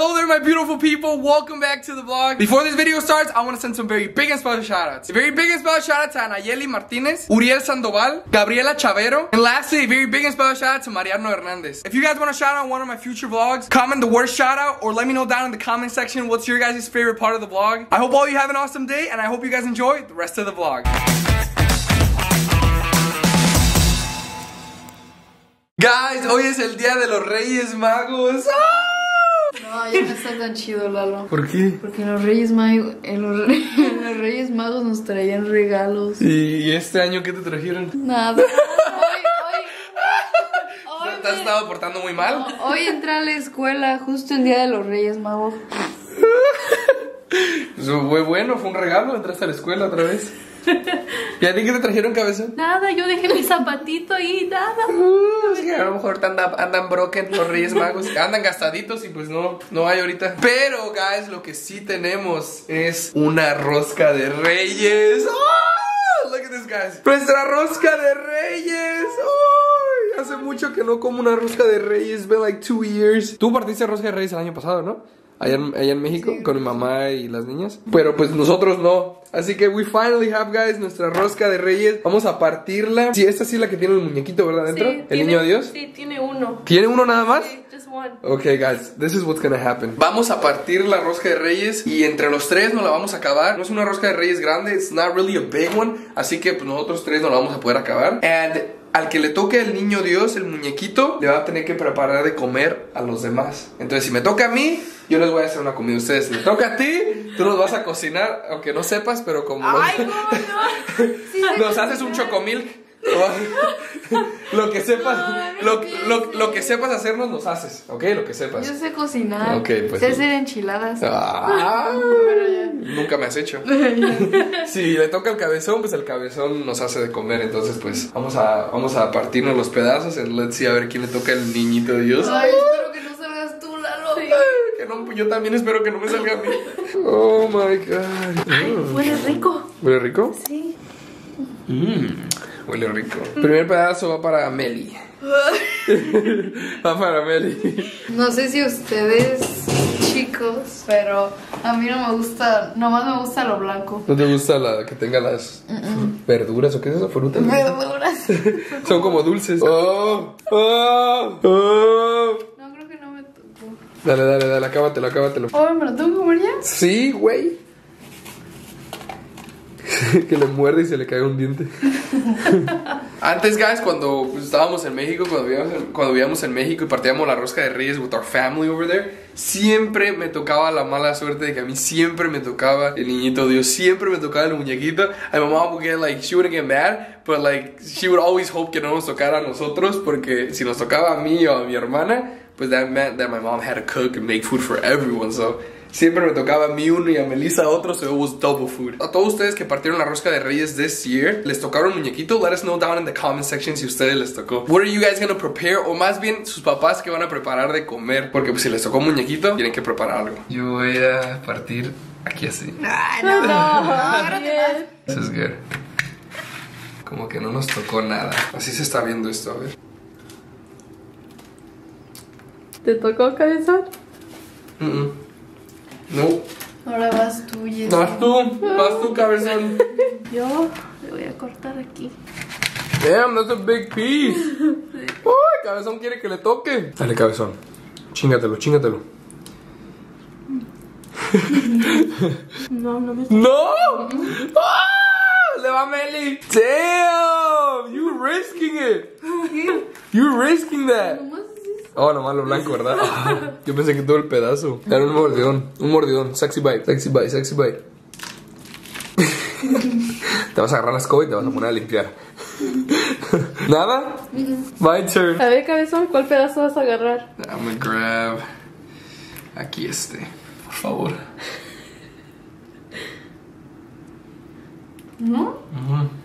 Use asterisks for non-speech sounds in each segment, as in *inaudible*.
Hello there, my beautiful people. Welcome back to the vlog. Before this video starts, I want to send some very big and special shout outs. Very big and special shout out to Anayeli Martinez, Uriel Sandoval, Gabriela Chavero, and lastly, a very big and special shout out to Mariano Hernandez. If you guys want to shout out one of my future vlogs, comment the worst shout out or let me know down in the comment section what's your guys' favorite part of the vlog. I hope all you have an awesome day and I hope you guys enjoy the rest of the vlog. Guys, hoy es el día de los Reyes Magos. ¡Ah! No, ya no está tan chido, Lalo. ¿Por qué? Porque en los Reyes Magos, en los, Re- *laughs* los Reyes Magos nos traían regalos. ¿Y este año qué te trajeron? Nada. Hoy, hoy, hoy, *laughs* ¿Te has estado portando muy mal? hoy entré a la escuela justo el día de los Reyes Magos. *laughs* Eso fue bueno, fue un regalo, entraste a la escuela otra vez. ¿Y a ti qué te trajeron, cabezón? Nada, yo dejé mi zapatito ahí, nada. *laughs* Uh, que a lo mejor anda- andan broken los Reyes Magos, andan gastaditos y pues no, no hay ahorita. Pero, guys, lo que sí tenemos es una rosca de Reyes. ¡Oh! Look at this, guys. Nuestra rosca de Reyes. ¡Ay! hace mucho que no como una rosca de Reyes. Been like two years. Tú partiste rosca de Reyes el año pasado, ¿no? Allá en, allá en México, con mi mamá y las niñas. Pero pues nosotros no. Así que we finally have, guys, nuestra rosca de Reyes. Vamos a partirla. Sí, esta sí es la que tiene el muñequito, ¿verdad? Dentro. Sí, el tiene- niño Dios. Sí, tiene uno. ¿Tiene uno nada más? Sí, just one. Ok, guys, this is what's gonna happen. Vamos a partir la rosca de reyes y entre los tres nos la vamos a acabar. No es una rosca de reyes grande, it's not really a big one, así que pues nosotros tres nos la vamos a poder acabar. And al que le toque el niño Dios, el muñequito, le va a tener que preparar de comer a los demás. Entonces, si me toca a mí, yo les voy a hacer una comida a ustedes. Si me toca a ti, tú nos vas a cocinar, aunque no sepas, pero como Ay, *laughs* no, no. nos haces un chocomilk. *laughs* lo que sepas, lo, lo- lo que sepas hacernos nos haces, ¿ok? Lo que sepas. Yo sé cocinar. Pues Sé sí. hacer enchiladas. Ah, *laughs* nunca me has hecho. *laughs* Si le toca el cabezón, pues el cabezón nos hace de comer. Entonces, pues vamos a, vamos a partirnos los pedazos. And let's see a ver quién le toca el niñito Dios. Ay, espero que no salgas tú, Lalo. Que no, yo también espero que no me salga a mí. Oh my god. Huele rico. ¿Huele rico? Sí. Mmm, huele rico. Primer pedazo va para Meli. *laughs* va para Meli. No sé si ustedes, chicos, pero a mí no me gusta, nomás me gusta lo blanco. ¿No te gusta la que tenga las verduras o qué es eso? ¿Frutas? Verduras. *laughs* Son como dulces. Oh, oh, oh. No, creo que no me tocó. Dale, dale, dale, acábatelo, acábatelo. Oh, ¿me lo tengo que comer ya? Sí, güey. *laughs* que le muerde y se le cae un diente. *laughs* Antes, guys, cuando pues, estábamos en México, cuando vivíamos en, cuando vivíamos en México y partíamos la rosca de Reyes with our family over there, siempre me tocaba la mala suerte de que a mí siempre me tocaba el niñito Dios, siempre me tocaba el muñequito. My mom would get like, she wouldn't get mad, but like, she would always hope que no nos tocara a nosotros, porque si nos tocaba a mí o a mi hermana, pues that meant that my mom had to cook and make food for everyone, so. Siempre me tocaba a mí uno y a Melissa otro, so it was double food. A todos ustedes que partieron la rosca de Reyes this year, ¿les tocaron muñequito? Let us know down in the comment section si a ustedes les tocó. What are you guys gonna prepare? O más bien, sus papás que van a preparar de comer. Porque pues, si les tocó muñequito, tienen que preparar algo. Yo voy a partir aquí así. No, no. *laughs* Bien. This is good. Como que no nos tocó nada. Así se está viendo esto, a ver. ¿Te tocó cabezón? Mm -mm. No. Ahora vas tú, Jess. Vas tú, vas tú, cabezón. Yo le voy a cortar aquí. Damn, that's a big piece. *laughs* Uy, cabezón quiere que le toque. Dale, cabezón. Chingatelo, chingatelo. *laughs* No, no me *laughs* ¡No! ¡Ah! ¡Le va Meli! ¡Damn! You risking it. You risking that. Oh, nomás lo blanco, ¿verdad? *laughs* Yo pensé que todo el pedazo. Era un mordidón. Un mordidón. Sexy bite. Sexy bite, sexy bite. *laughs* te vas a agarrar la escoba y te vas a poner a limpiar. *laughs* ¿Nada? My turn. A ver, cabezón, ¿cuál pedazo vas a agarrar? I'm gonna grab aquí este, por favor. ¿No?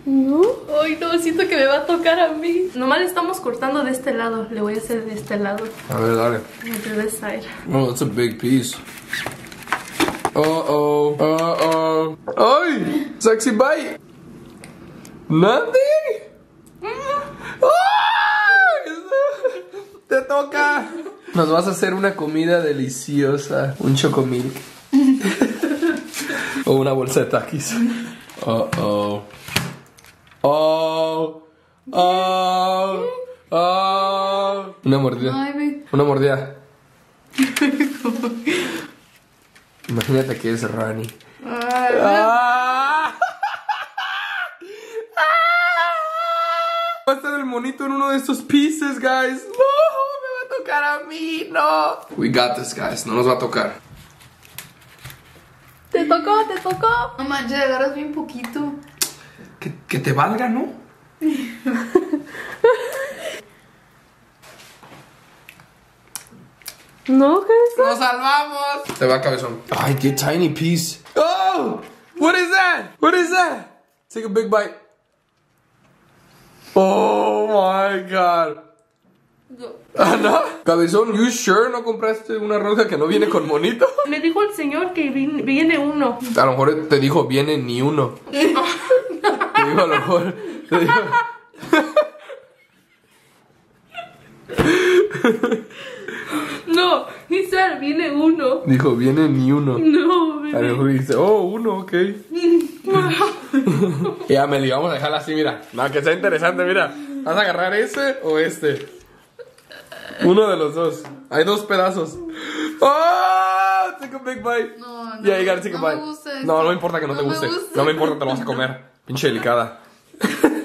No. Ay, no, siento que me va a tocar a mí. Nomás le estamos cortando de este lado. Le voy a hacer de este lado. A ver, dale. This side. Oh, that's a big piece. Uh oh. Uh oh. ¡Ay! Sexy bite. Nothing. ¡Ay! Te toca. Nos vas a hacer una comida deliciosa. Un chocomilk. *laughs* o una bolsa de taquis. Oh, oh. Oh. Oh. Oh. Una mordida. Una mordida. *laughs* Imagínate que es Rani. Ay, ¡Ah! *laughs* Va a estar el monito en uno de estos pieces, guys. No, me va a tocar a mí, no. We got this, guys. No nos va a tocar. Te tocó, te tocó. No manches, agarras bien poquito. Que, que te valga, ¿no? *laughs* No, ¿qué es eso? ¡Nos salvamos! Te va cabezón. Ay, qué tiny piece. Oh! What is that? What is that? Take a big bite. Oh my god. Ah, no. Cabezón, you sure no compraste una roja que no viene con monito? *laughs* Me dijo el señor que vin- viene uno. A lo mejor te dijo viene ni uno. *laughs* Te dijo a lo mejor. Te dijo. No, he said viene uno. Dijo viene ni uno. No, A lo mejor dice, oh, uno, ok. *laughs* y Amelie, vamos a dejarla así, mira. No, que sea interesante, mira. ¿Vas a agarrar ese o este? Uno de los dos. Hay dos pedazos. ¡Oh! Take a big bite. No, no. Yeah, you gotta take a no me bite. gusta esto. No, no me importa que no, No te me guste. gusta. No me importa, te lo vas a comer. Pinche delicada. *laughs*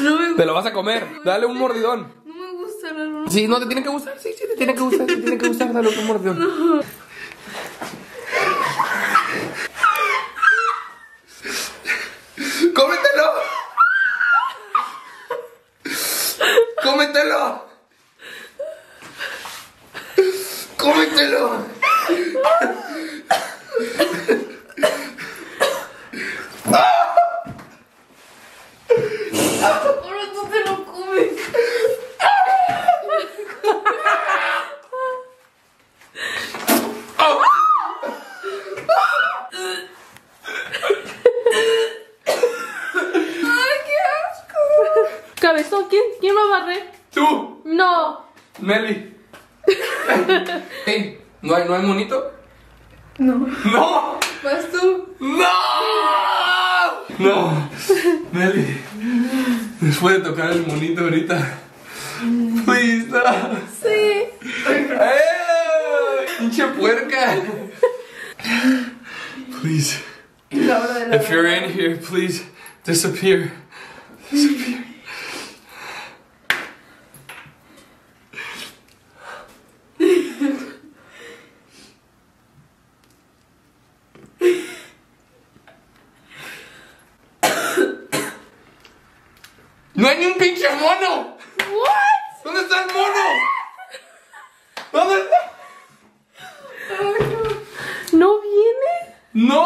No me, Te lo vas a comer. Dale un mordidón. no me gusta la luna. Sí, no te tiene que gustar. Sí, sí, te tiene que gustar. Te tiene que gustar. Dale un mordidón. *laughs* ¡Cómetelo! ¡Cómetelo! ¡Cómetelo! Ahora tú te lo comes. Ay, qué asco. Cabezón, ¿quién, ¿quién va a barrer? ¡Tú! No. ¡Nelly! ¿No hay, ¿no hay monito? No. ¡No! Vas tú. ¡No! No. Nelly. Después de tocar el monito ahorita. Please, no. Sí. ¡Eh! ¡Pinche puerca! Please. If you're in here, please disappear. Disappear. ¡No hay ni un pinche mono! What? ¿Dónde está el mono? ¿Dónde está? ¿No viene? No,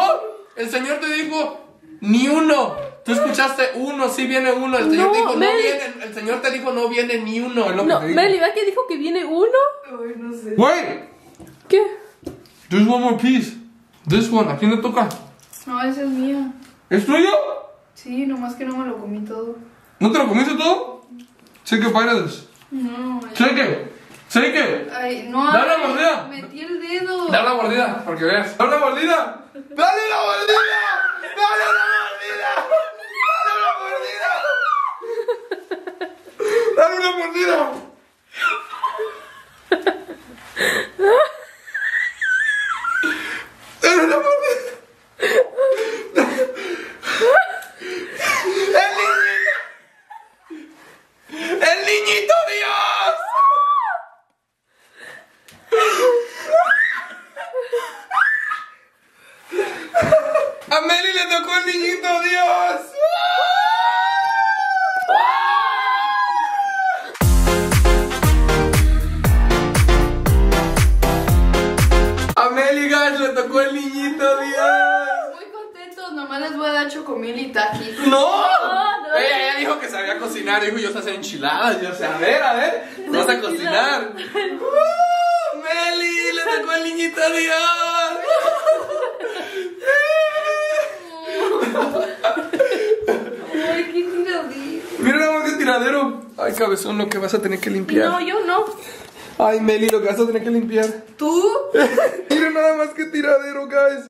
el señor te dijo ni uno. Tú escuchaste uno, sí viene uno. El señor No, te dijo no Meli. viene. El señor te dijo no viene ni uno. Es lo No, que. Meli, ¿va que dijo que viene uno? Ay, no sé. Wait, ¿Qué? there's one more piece. This one, ¿a quién le toca? No, esa es mía. ¿Es tuyo? Sí, nomás que no me lo comí todo. ¿No te lo comiste todo? Take a bite of this. No. Take it. Ay, no. Dale la mordida. Metí el dedo. Dale la mordida, porque veas. Dale la mordida. Dale la mordida. Dale la mordida. Dale la mordida. Dale una mordida. Les voy a dar chocomil y taqui. ¡No! no. Ella dijo que sabía cocinar, dijo yo sé hacer enchiladas, yo sé, a ver, a ver, vas a cocinar. ¡Uh! Meli, le tocó el niñito Dios. Ay, qué tiradito. Mira nada más qué tiradero. Ay, cabezón, lo que vas a tener que limpiar. No, yo no. Ay, Meli, lo que vas a tener que limpiar. ¿Tú? *laughs* Mira nada más que tiradero, guys.